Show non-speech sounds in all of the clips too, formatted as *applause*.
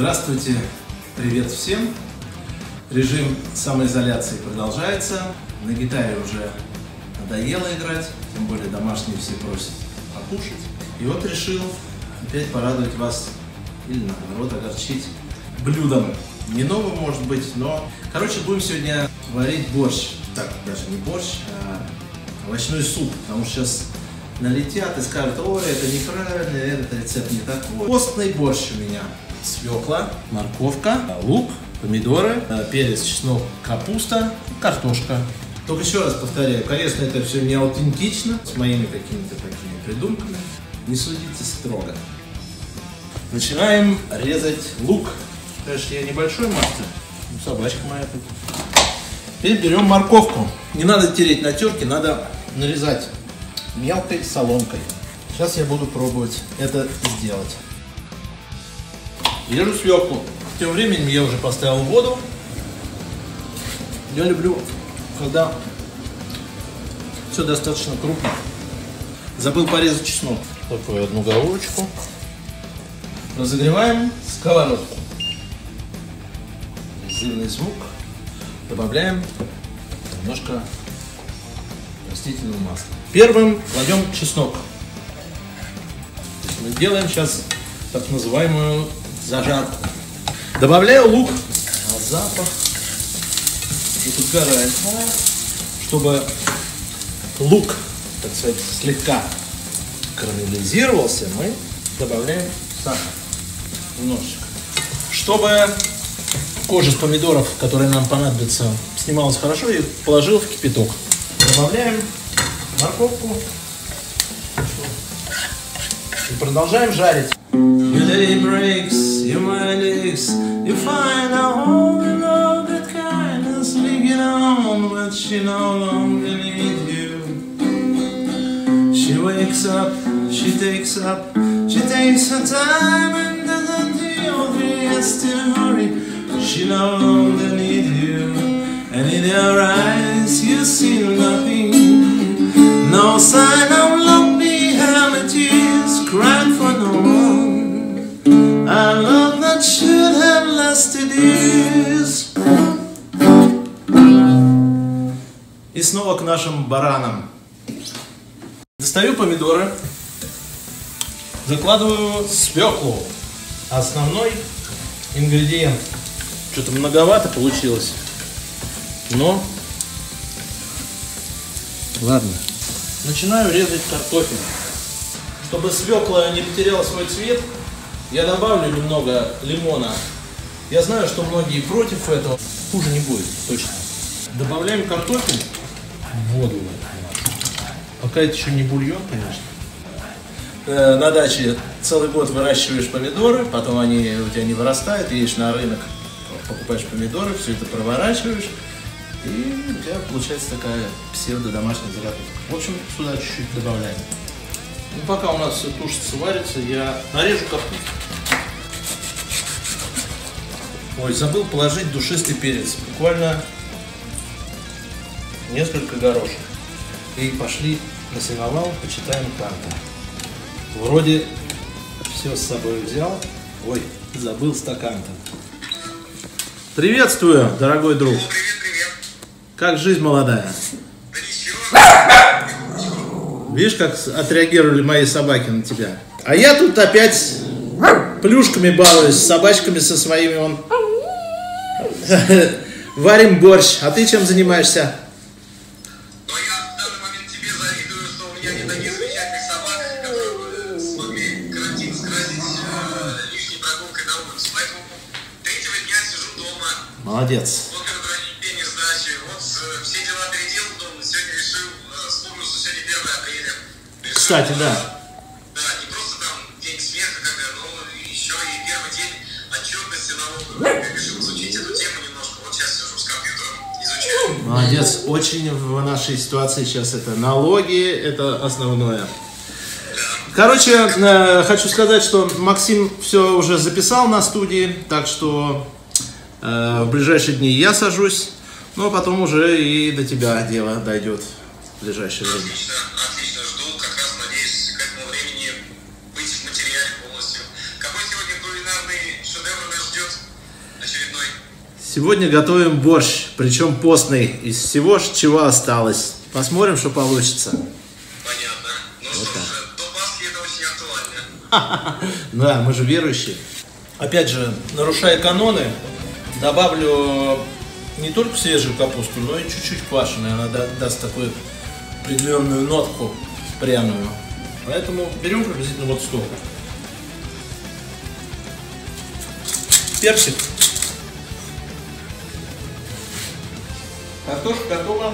Здравствуйте, привет всем. Режим самоизоляции продолжается. На гитаре уже надоело играть, тем более домашние все просят покушать. И вот решил опять порадовать вас или наоборот огорчить блюдом. Не новым может быть, но... Короче, будем сегодня варить борщ. Так, даже не борщ, а овощной суп. Потому что сейчас налетят и скажут, ой, это неправильно, этот рецепт не такой. Постный борщ у меня. Свекла, морковка, лук, помидоры, э, перец, чеснок, капуста, картошка. Только еще раз повторяю, конечно, это все не аутентично, с моими какими-то такими придумками. Не судите строго. Начинаем резать лук. Конечно, я небольшой мастер, собачка моя тут. Теперь берем морковку. Не надо тереть на терке, надо нарезать мелкой соломкой. Сейчас я буду пробовать это сделать. Режу свеклу. Тем временем я уже поставил воду. Я люблю, когда все достаточно крупно. Забыл порезать чеснок. Такую одну головочку. Разогреваем сковородку. Жирный звук. Добавляем немножко растительного масла. Первым кладем чеснок. Мы делаем сейчас так называемую зажарку. Добавляю лук. А запах уже подгорает. Чтобы лук, так сказать, слегка карамелизировался, мы добавляем сахар немножечко. Чтобы кожа с помидоров, которая нам понадобится, снималась хорошо, и положил в кипяток. Добавляем морковку и продолжаем жарить. Your day breaks, your mind aches, you find a home in all that kindness, leaking on, but she no longer needs you. She wakes up, she takes up, she takes her time and doesn't deal with to hurry. She no longer needs you, and in her eyes you see sign behind the tears, cried for no one. A love that should have lasted years. И снова к нашим баранам. Достаю помидоры, закладываю свеклу. Основной ингредиент. Что-то многовато получилось. Но, ладно. Начинаю резать картофель. Чтобы свекла не потеряла свой цвет, я добавлю немного лимона. Я знаю, что многие против этого. Хуже не будет, точно. Добавляем картофель в воду. Пока это еще не бульон, конечно. Э, на даче целый год выращиваешь помидоры, потом они у тебя не вырастают, едешь на рынок, покупаешь помидоры, все это проворачиваешь, и у тебя получается такая псевдо-домашняя заготовка. В общем, сюда чуть-чуть добавляем. Ну, пока у нас все тушится, варится, я нарежу капусту. Ой, забыл положить душистый перец. Буквально несколько горошек. И пошли на сеновал, почитаем карты. Вроде все с собой взял. Ой, забыл стакан-то. Приветствую, дорогой друг. Как жизнь молодая? Видишь, как отреагировали мои собаки на тебя? А я тут опять плюшками балуюсь, с собачками со своими он. *laughs* Варим борщ. А ты чем занимаешься? Но Кстати, да. Да, не просто там день смеха, когда, но еще и первый день отчетности налоговой. Я изучить эту тему немножко. Вот сейчас сижу с компьютером, изучаю. Молодец. Очень в нашей ситуации сейчас это налоги, это основное. Короче, э, хочу сказать, что Максим все уже записал на студии, так что э, в ближайшие дни я сажусь, а потом уже и до тебя дело дойдет в ближайшее время. Жду, как раз надеюсь к этому времени быть в материале полностью. Какой сегодня кулинарный шедевр нас ждет? Сегодня готовим борщ, причем постный, из всего, чего осталось. Посмотрим, что получится. Понятно. Ну что же, до Пасхи это очень актуально. *laughs* Да, мы же верующие. Опять же, нарушая каноны, добавлю не только свежую капусту, но и чуть-чуть квашеной. Она да- даст такую определенную нотку пряную. Поэтому берем приблизительно вот столько. Персик. Картошка готова.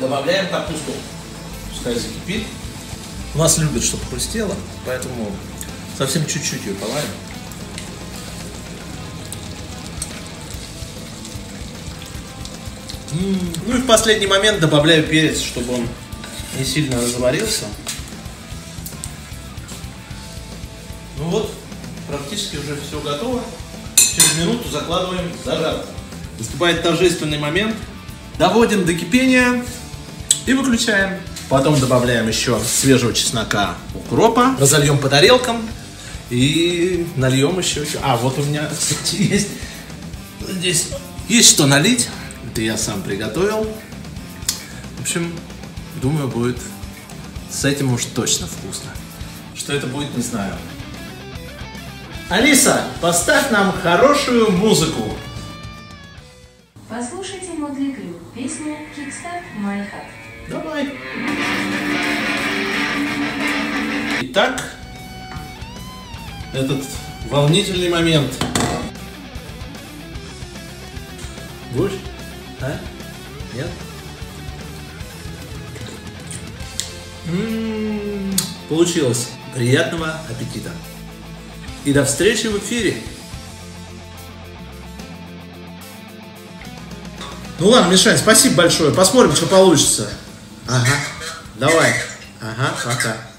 Добавляем капусту. Пускай закипит. У нас любят, чтобы хрустело, поэтому совсем чуть-чуть ее полаем. Ну и в последний момент добавляю перец, чтобы он не сильно заварился. Ну вот, практически уже все готово. Через минуту закладываем зажарку. Наступает торжественный момент. Доводим до кипения и выключаем. Потом добавляем еще свежего чеснока, укропа. Разольем по тарелкам и нальем еще. еще. А, вот у меня, *laughs* кстати, есть здесь есть что налить. Это я сам приготовил. В общем, думаю, будет с этим уж точно вкусно. Что это будет, не знаю. Алиса, поставь нам хорошую музыку. Послушайте Мотли Крю, песня Kickstart My Heart. Давай. Итак, этот волнительный момент. Будешь? А? Нет? Получилось. Приятного аппетита. И до встречи в эфире. Ну ладно, Мишань, спасибо большое. Посмотрим, что получится. Ага. Давай. Ага, пока.